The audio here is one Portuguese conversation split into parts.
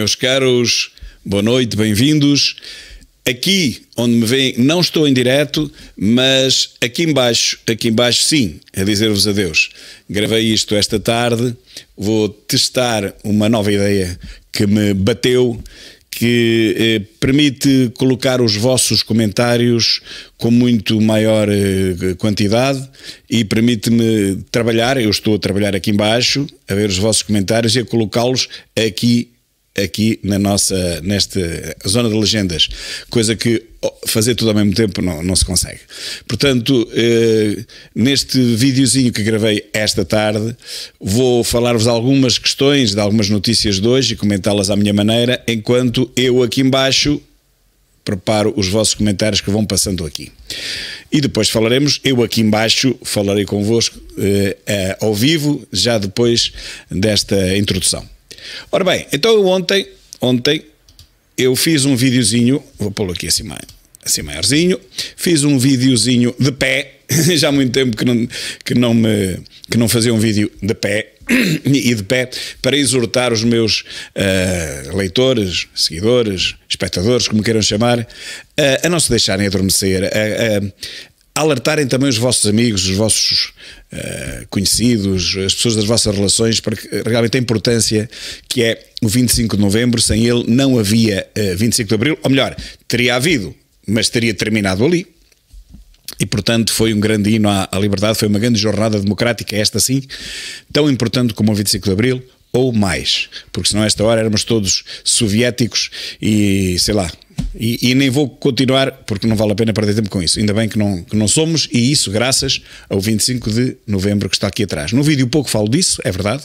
Meus caros, boa noite, bem-vindos. Aqui onde me veem, não estou em direto, mas aqui embaixo, aqui embaixo sim, a dizer-vos adeus. Gravei isto esta tarde, vou testar uma nova ideia que me bateu que eh, permite colocar os vossos comentários com muito maior eh, quantidade e permite-me trabalhar. Eu estou a trabalhar aqui embaixo, a ver os vossos comentários e a colocá-los aqui aqui na nossa nesta zona de legendas, coisa que fazer tudo ao mesmo tempo não, não se consegue. Portanto, eh, neste videozinho que gravei esta tarde, vou falar-vos algumas questões de algumas notícias de hoje e comentá-las à minha maneira, enquanto eu aqui embaixo preparo os vossos comentários que vão passando aqui. E depois falaremos, eu aqui embaixo falarei convosco eh, eh, ao vivo, já depois desta introdução. Ora bem, então eu ontem, ontem eu fiz um videozinho, vou pô-lo aqui assim, assim maiorzinho, fiz um videozinho de pé, já há muito tempo que não, que não, me, que não fazia um vídeo de pé, e de pé, para exortar os meus uh, leitores, seguidores, espectadores, como queiram chamar, uh, a não se deixarem adormecer, a, alertarem também os vossos amigos, os vossos uh, conhecidos, as pessoas das vossas relações, para que realmente a importância que é o 25 de novembro, sem ele não havia uh, eh, 25 de abril, ou melhor, teria havido, mas teria terminado ali. E, portanto, foi um grande hino à, à liberdade, foi uma grande jornada democrática, esta sim, tão importante como o 25 de abril, ou mais, porque senão, esta hora éramos todos soviéticos e sei lá, e, e, nem vou continuar porque não vale a pena perder tempo com isso. Ainda bem que não, que não somos, e isso graças ao 25 de novembro que está aqui atrás. No vídeo pouco falo disso, é verdade,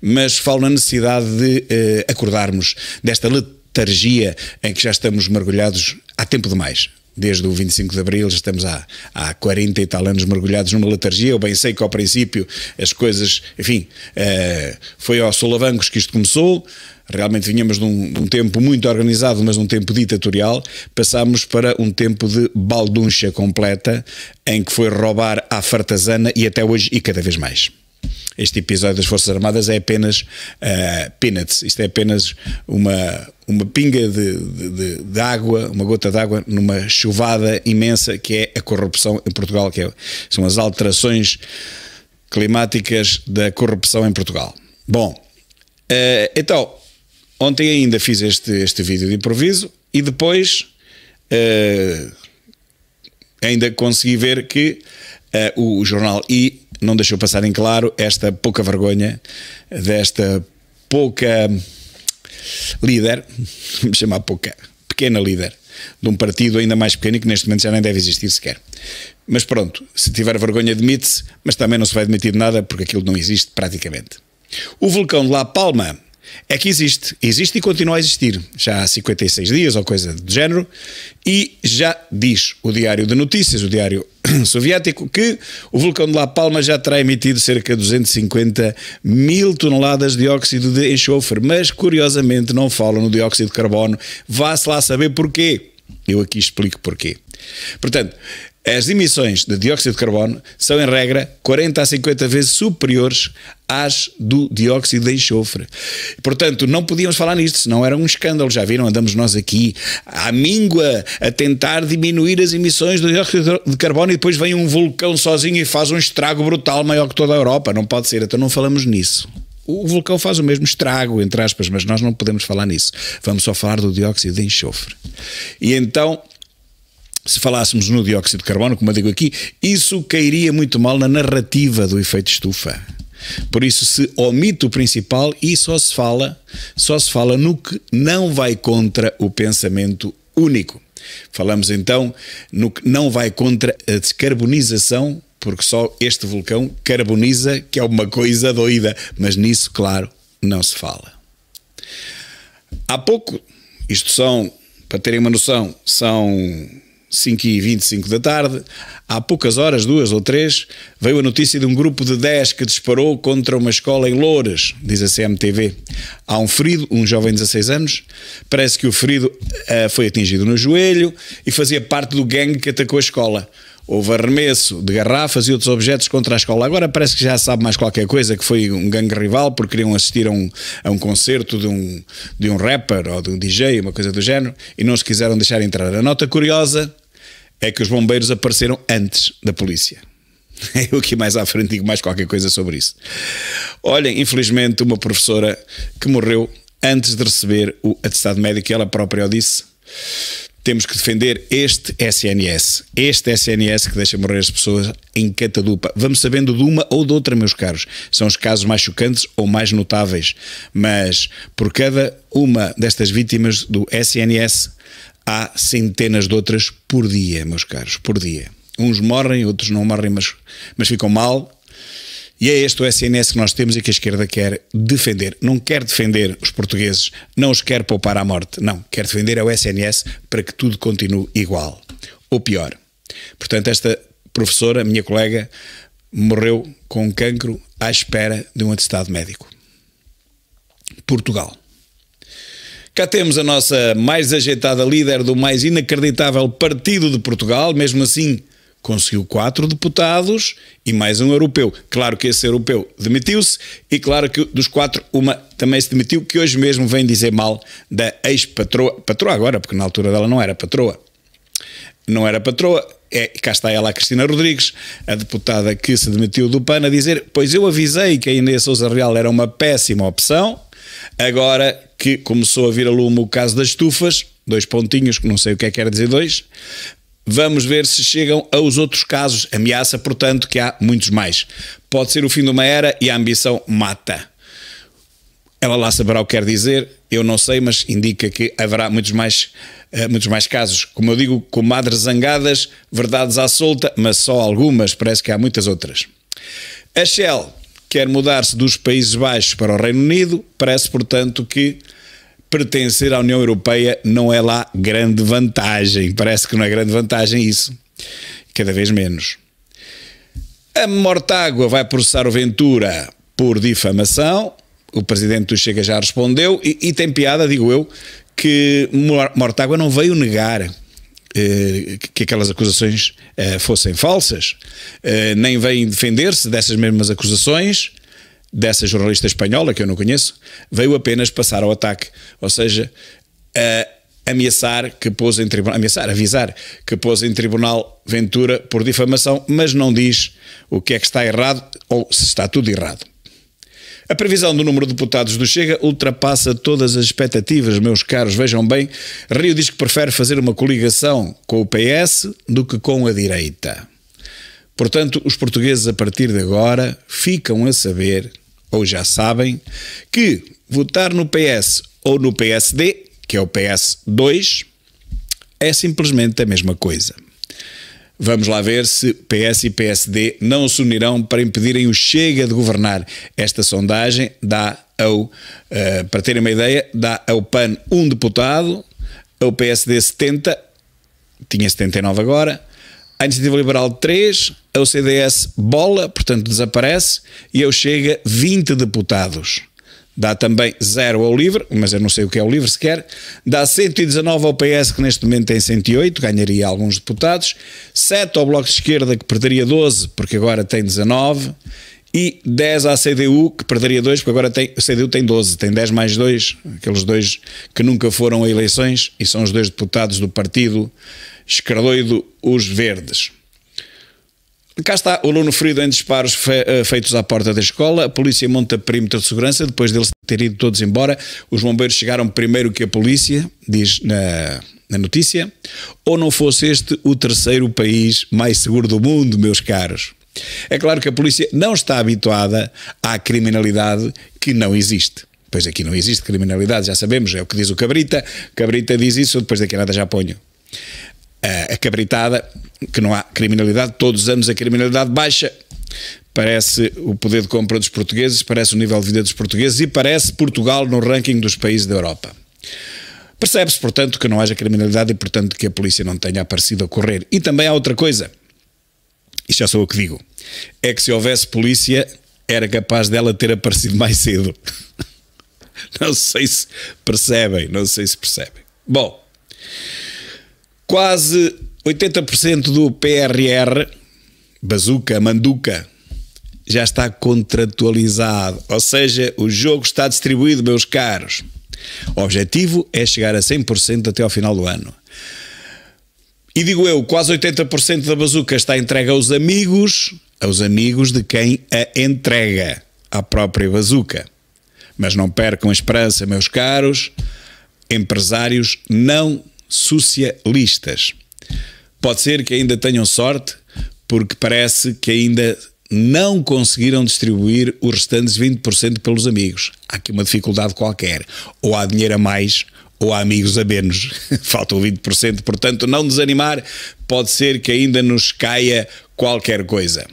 mas falo na necessidade de eh, acordarmos desta letargia em que já estamos mergulhados há tempo demais desde o 25 de Abril, já estamos há, há 40 e tal anos mergulhados numa letargia. Eu bem sei que ao princípio as coisas, enfim, uh, foi aos solavancos que isto começou, realmente vinhamos de um, de um, tempo muito organizado, mas um tempo ditatorial, passámos para um tempo de balduncha completa, em que foi roubar à fartazana e até hoje, e cada vez mais. Este episódio das Forças Armadas é apenas uh, peanuts, isto é apenas uma, uma pinga de, de, de água, uma gota de água numa chuvada imensa que é a corrupção em Portugal, que é, são as alterações climáticas da corrupção em Portugal. Bom, uh, então, Ontem ainda fiz este, este vídeo de improviso e depois uh, ainda consegui ver que uh, o jornal I não deixou passar em claro esta pouca vergonha desta pouca líder, vamos chamar pouca, pequena líder de um partido ainda mais pequeno que neste momento já nem deve existir sequer. Mas pronto, se tiver vergonha admite-se, mas também não se vai admitir nada porque aquilo não existe praticamente. O vulcão de La Palma é que existe, existe e continua a existir, já há 56 dias ou coisa do género, e já diz o Diário de Notícias, o Diário Soviético, que o vulcão de La Palma já terá emitido cerca de 250 mil toneladas de dióxido de enxofre, mas curiosamente não falam no dióxido de carbono, vá-se lá saber porquê. Eu aqui explico porquê. Portanto, as emissões de dióxido de carbono são, em regra, 40 a 50 vezes superiores às do dióxido de enxofre. Portanto, não podíamos falar nisto, senão era um escândalo. Já viram, andamos nós aqui à míngua a tentar diminuir as emissões do dióxido de carbono e depois vem um vulcão sozinho e faz um estrago brutal maior que toda a Europa. Não pode ser, então não falamos nisso. O vulcão faz o mesmo estrago, entre aspas, mas nós não podemos falar nisso. Vamos só falar do dióxido de enxofre. E então se falássemos no dióxido de carbono, como eu digo aqui, isso cairia muito mal na narrativa do efeito estufa. Por isso se omite o principal e só se fala, só se fala no que não vai contra o pensamento único. Falamos então no que não vai contra a descarbonização, porque só este vulcão carboniza, que é uma coisa doida, mas nisso, claro, não se fala. Há pouco, isto são, para terem uma noção, são 5 e 25 da tarde, há poucas horas, duas ou três, veio a notícia de um grupo de 10 que disparou contra uma escola em Louras, diz a CMTV. Há um ferido, um jovem de 16 anos, parece que o ferido uh, foi atingido no joelho e fazia parte do gangue que atacou a escola. houve arremesso de garrafas e outros objetos contra a escola. Agora parece que já sabe mais qualquer coisa, que foi um gangue rival porque queriam assistir a um, a um concerto de um, de um rapper ou de um DJ, uma coisa do género, e não se quiseram deixar entrar. A nota curiosa é que os bombeiros apareceram antes da polícia. Eu aqui mais à frente digo mais qualquer coisa sobre isso. Olhem, infelizmente, uma professora que morreu antes de receber o atestado médico, ela própria o disse. Temos que defender este SNS, este SNS que deixa morrer as pessoas em catadupa. Vamos sabendo de uma ou de outra, meus caros. São os casos mais chocantes ou mais notáveis. Mas por cada uma destas vítimas do SNS, há centenas de outras por dia, meus caros, por dia. Uns morrem, outros não morrem, mas, mas ficam mal. E é este o SNS que nós temos e que a esquerda quer defender. Não quer defender os portugueses, não os quer poupar à morte. Não, quer defender o SNS para que tudo continue igual. Ou pior. Portanto, esta professora, minha colega, morreu com cancro à espera de um atestado médico. Portugal. Cá temos a nossa mais ajeitada líder do mais inacreditável partido de Portugal, mesmo assim conseguiu quatro deputados e mais um europeu. Claro que esse europeu demitiu-se e claro que dos quatro uma também se demitiu, que hoje mesmo vem dizer mal da ex-patroa, patroa agora, porque na altura dela não era patroa. Não era patroa, é, cá está ela, a Cristina Rodrigues, a deputada que se demitiu do PAN, a dizer: Pois eu avisei que a Inês Souza Real era uma péssima opção, agora que começou a vir a lume o caso das estufas, dois pontinhos, que não sei o que é que quer dizer dois, Vamos ver se chegam aos outros casos. Ameaça, portanto, que há muitos mais. Pode ser o fim de uma era e a ambição mata. Ela lá saberá o que quer dizer, eu não sei, mas indica que haverá muitos mais, uh, muitos mais casos. Como eu digo, com madres zangadas, verdades à solta, mas só algumas, parece que há muitas outras. A Shell quer mudar-se dos Países Baixos para o Reino Unido, parece, portanto, que pertencer à União Europeia não é lá grande vantagem. Parece que não é grande vantagem isso. Cada vez menos. A Mortágua vai processar o Ventura por difamação. O presidente do Chega já respondeu e, e tem piada, digo eu, que Mortágua não veio negar que aquelas acusações eh, fossem falsas, eh, nem veio defender-se dessas mesmas acusações, dessa jornalista espanhola, que eu não conheço, veio apenas passar ao ataque. Ou seja, ameaçar que pôs em tribunal, ameaçar, avisar que pôs em tribunal Ventura por difamação, mas não diz o que é que está errado ou se está tudo errado. A previsão do número de deputados do Chega ultrapassa todas as expectativas, meus caros. Vejam bem, Rio diz que prefere fazer uma coligação com o PS do que com a direita. Portanto, os portugueses a partir de agora ficam a saber ou já sabem, que votar no PS ou no PSD, que é o PS2, é simplesmente a mesma coisa. Vamos lá ver se PS e PSD não se unirão para impedirem o Chega de governar. Esta sondagem dá ao, uh, para terem uma ideia, dá ao PAN um deputado, ao PSD 70, tinha 79 agora, a Iniciativa Liberal 3, o CDS bola, portanto desaparece, e eu chega 20 deputados. Dá também zero ao LIVRE, mas eu não sei o que é o LIVRE sequer. Dá 119 ao PS, que neste momento tem 108, ganharia alguns deputados. 7 ao Bloco de Esquerda, que perderia 12, porque agora tem 19. E 10 à CDU, que perderia 2, porque agora tem, a CDU tem 12, tem 10 mais 2, aqueles dois que nunca foram a eleições, e são os dois deputados do partido escardoido Os Verdes. Cá está o aluno ferido em disparos fe eh, feitos à porta da escola. A polícia monta perímetro de segurança. Depois deles terem ido todos embora, os bombeiros chegaram primeiro que a polícia, diz na, na notícia. Ou não fosse este o terceiro país mais seguro do mundo, meus caros? É claro que a polícia não está habituada à criminalidade que não existe. Pois aqui não existe criminalidade, já sabemos, é o que diz o Cabrita. Cabrita diz isso, depois daqui a nada já ponho a, cabritada, que não há criminalidade, todos os anos a criminalidade baixa, parece o poder de compra dos portugueses, parece o nível de vida dos portugueses e parece Portugal no ranking dos países da Europa. Percebe-se, portanto, que não haja criminalidade e, portanto, que a polícia não tenha aparecido a correr. E também há outra coisa, isto já sou eu que digo, é que se houvesse polícia, era capaz dela ter aparecido mais cedo. não sei se percebem, não sei se percebem. Bom, Quase 80% do PRR, bazuca, manduca, já está contratualizado. Ou seja, o jogo está distribuído, meus caros. O objetivo é chegar a 100% até ao final do ano. E digo eu, quase 80% da bazuca está entregue aos amigos, aos amigos de quem a entrega à própria bazuca. Mas não percam a esperança, meus caros empresários não socialistas. Pode ser que ainda tenham sorte, porque parece que ainda não conseguiram distribuir os restantes 20% pelos amigos. Há aqui uma dificuldade qualquer. Ou há dinheiro a mais, ou há amigos a menos. Faltam 20%. Portanto, não desanimar, pode ser que ainda nos caia qualquer coisa.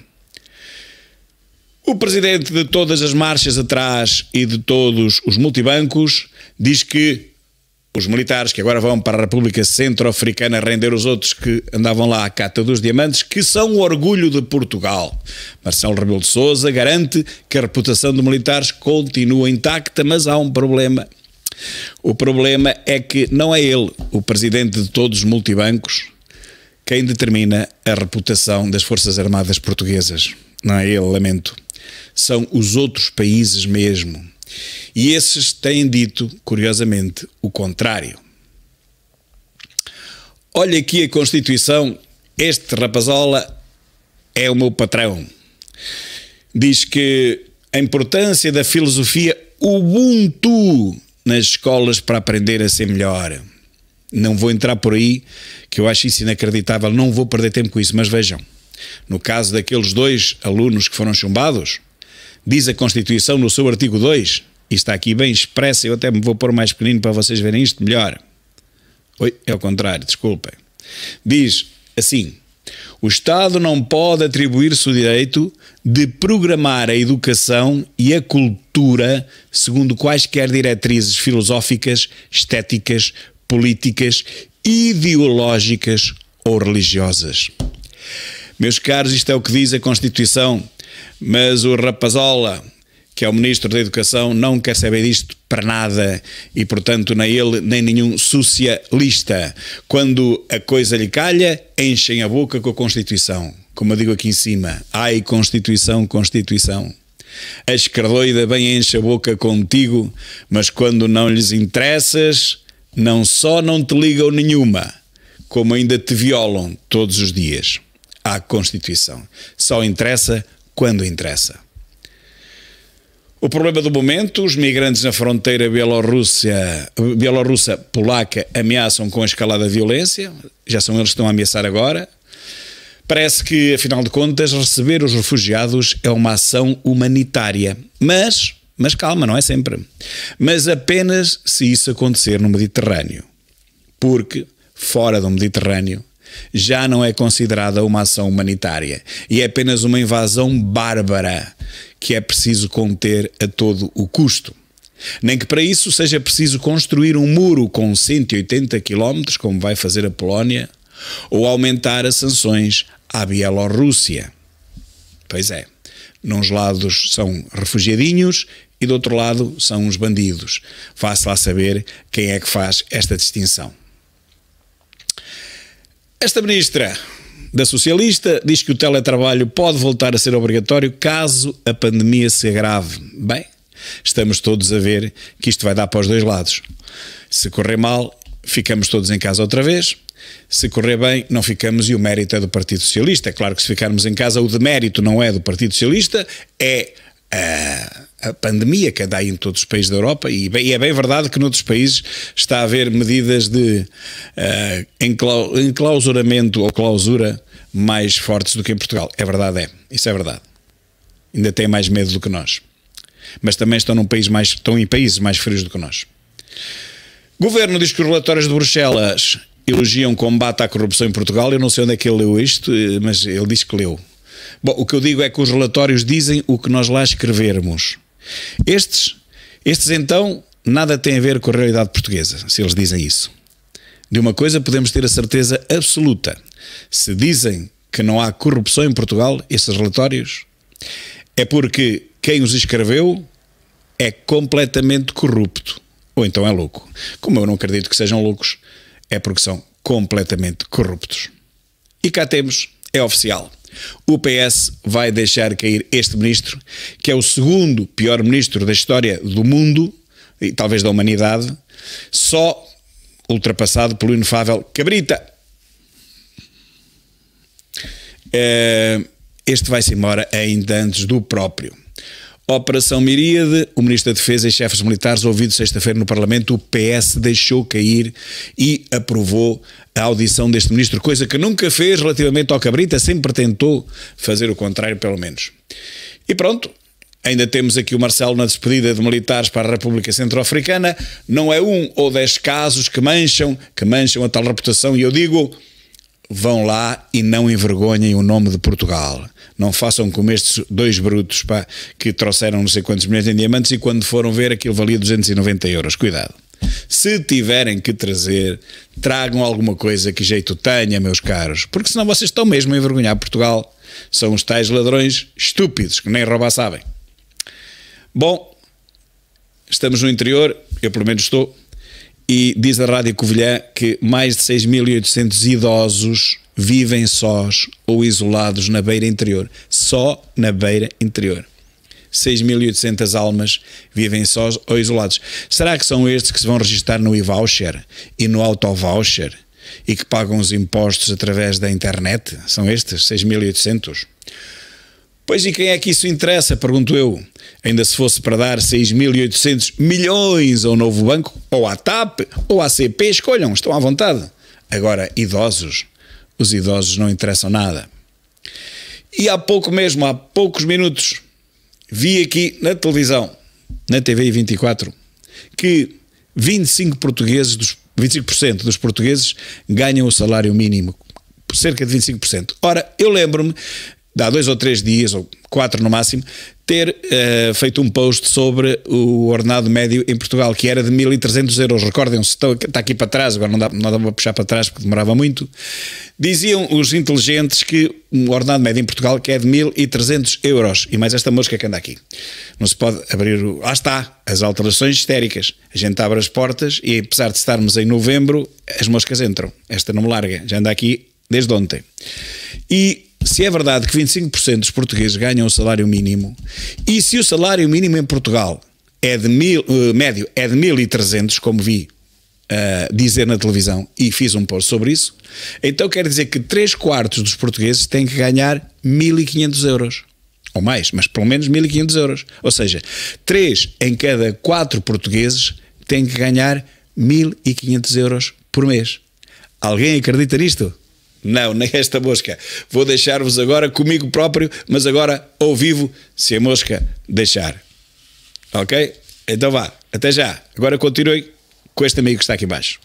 O presidente de todas as marchas atrás e de todos os multibancos diz que os militares que agora vão para a República Centro-Africana render os outros que andavam lá à cata dos diamantes, que são o orgulho de Portugal. Marcelo Rebelo de Sousa garante que a reputação de militares continua intacta, mas há um problema. O problema é que não é ele, o presidente de todos os multibancos, quem determina a reputação das Forças Armadas Portuguesas. Não é ele, lamento. São os outros países mesmo. E esses têm dito, curiosamente, o contrário. Olha aqui a Constituição, este rapazola é o meu patrão. Diz que a importância da filosofia Ubuntu nas escolas para aprender a ser melhor. Não vou entrar por aí, que eu acho isso inacreditável, não vou perder tempo com isso, mas vejam. No caso daqueles dois alunos que foram chumbados, diz a Constituição no seu artigo 2 e está aqui bem expressa, eu até me vou pôr mais pequenino para vocês verem isto melhor. Oi, é o contrário, desculpem. Diz assim: o Estado não pode atribuir-se o direito de programar a educação e a cultura segundo quaisquer diretrizes filosóficas, estéticas, políticas, ideológicas ou religiosas. Meus caros, isto é o que diz a Constituição, mas o rapazola que é o Ministro da Educação, não quer saber disto para nada e, portanto, nem ele nem nenhum socialista. Quando a coisa lhe calha, enchem a boca com a Constituição. Como eu digo aqui em cima, ai Constituição, Constituição. A escardoida bem enche a boca contigo, mas quando não lhes interessas, não só não te ligam nenhuma, como ainda te violam todos os dias. A Constituição. Só interessa quando interessa. O problema do momento, os migrantes na fronteira bielorrussa, bielorrussa polaca ameaçam com a escalada de violência, já são eles que estão a ameaçar agora. Parece que, afinal de contas, receber os refugiados é uma ação humanitária. Mas, mas calma, não é sempre. Mas apenas se isso acontecer no Mediterrâneo. Porque, fora do Mediterrâneo, já não é considerada uma ação humanitária e é apenas uma invasão bárbara que é preciso conter a todo o custo. Nem que para isso seja preciso construir um muro com 180 km, como vai fazer a Polónia, ou aumentar as sanções à Bielorrússia. Pois é, nos lados são refugiadinhos e do outro lado são os bandidos. Faça lá saber quem é que faz esta distinção. Esta ministra da socialista diz que o teletrabalho pode voltar a ser obrigatório caso a pandemia se agrave. Bem, estamos todos a ver que isto vai dar para os dois lados. Se correr mal, ficamos todos em casa outra vez. Se correr bem, não ficamos e o mérito é do Partido Socialista. É claro que se ficarmos em casa, o demérito não é do Partido Socialista, é a, a pandemia que anda em todos os países da Europa e, e, é bem verdade que noutros países está a haver medidas de uh, enclausuramento ou clausura mais fortes do que em Portugal. É verdade, é. Isso é verdade. Ainda têm mais medo do que nós. Mas também estão, num país mais, estão em países mais frios do que nós. Governo diz que os relatórios de Bruxelas elogiam combate à corrupção em Portugal. Eu não sei onde é que ele leu isto, mas ele diz que leu. Bom, o que eu digo é que os relatórios dizem o que nós lá escrevermos. Estes, estes então, nada têm a ver com a realidade portuguesa, se eles dizem isso. De uma coisa podemos ter a certeza absoluta. Se dizem que não há corrupção em Portugal, estes relatórios, é porque quem os escreveu é completamente corrupto. Ou então é louco. Como eu não acredito que sejam loucos, é porque são completamente corruptos. E cá temos, é oficial. O PS vai deixar cair este ministro, que é o segundo pior ministro da história do mundo, e talvez da humanidade, só ultrapassado pelo inefável Cabrita. Eh, este vai-se embora ainda antes do próprio. Operação Miríade, o Ministro da Defesa e chefes militares ouvido sexta-feira no Parlamento, o PS deixou cair e aprovou a audição deste Ministro, coisa que nunca fez relativamente ao Cabrita, sempre tentou fazer o contrário, pelo menos. E pronto, ainda temos aqui o Marcelo na despedida de militares para a República Centro-Africana, não é um ou dez casos que mancham, que mancham a tal reputação, e eu digo vão lá e não envergonhem o nome de Portugal. Não façam como estes dois brutos pá, que trouxeram não sei quantos milhões em diamantes e quando foram ver aquilo valia 290 euros. Cuidado. Se tiverem que trazer, tragam alguma coisa que jeito tenha, meus caros, porque senão vocês estão mesmo a envergonhar Portugal. São os tais ladrões estúpidos que nem roubar sabem. Bom, estamos no interior, eu pelo menos estou. E diz a Rádio Covilhã que mais de 6.800 idosos vivem sós ou isolados na beira interior. Só na beira interior. 6.800 almas vivem sós ou isolados. Será que são estes que se vão registrar no e-voucher e no auto-voucher e que pagam os impostos através da internet? São estes, 6.800? Pois e quem é que isso interessa? Pergunto eu. Ainda se fosse para dar 6.800 milhões ao novo banco, ou à TAP, ou à CP, escolham, estão à vontade. Agora, idosos, os idosos não interessam nada. E há pouco mesmo, há poucos minutos, vi aqui na televisão, na TV 24, que 25 portugueses dos 25% dos portugueses ganham o salário mínimo, cerca de 25%. Ora, eu lembro-me há dois ou três dias, ou quatro no máximo, ter uh, feito um post sobre o ordenado médio em Portugal, que era de 1.300 euros. Recordem-se, está aqui para trás, agora não dá, não dá para puxar para trás porque demorava muito. Diziam os inteligentes que o ordenado médio em Portugal que é de 1.300 euros. E mais esta mosca que anda aqui. Não se pode abrir o... Lá está, as alterações histéricas. A gente abre as portas e apesar de estarmos em novembro, as moscas entram. Esta não me larga, já anda aqui desde ontem. E se é verdade que 25% dos portugueses ganham o salário mínimo, e se o salário mínimo em Portugal é de mil, uh, médio é de 1.300, como vi uh, dizer na televisão, e fiz um post sobre isso, então quer dizer que 3 quartos dos portugueses têm que ganhar 1.500 euros. Ou mais, mas pelo menos 1.500 euros. Ou seja, 3 em cada 4 portugueses têm que ganhar 1.500 euros por mês. Alguém acredita nisto? Não, nem esta mosca. Vou deixar-vos agora comigo próprio, mas agora ao vivo, se a mosca deixar. Ok? Então vá, até já. Agora continue com este amigo que está aqui embaixo.